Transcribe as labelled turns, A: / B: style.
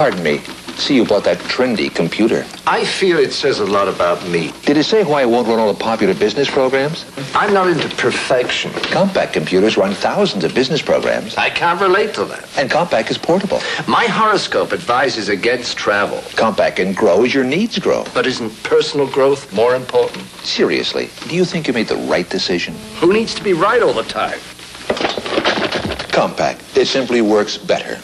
A: Pardon me. See, you bought that trendy computer.
B: I fear it says a lot about me.
A: Did it say why it won't run all the popular business programs?
B: I'm not into perfection.
A: Compaq computers run thousands of business programs.
B: I can't relate to that.
A: And Compaq is portable.
B: My horoscope advises against travel.
A: Compaq can grow as your needs grow.
B: But isn't personal growth more important?
A: Seriously, do you think you made the right decision?
B: Who needs to be right all the time?
A: Compaq. It simply works better.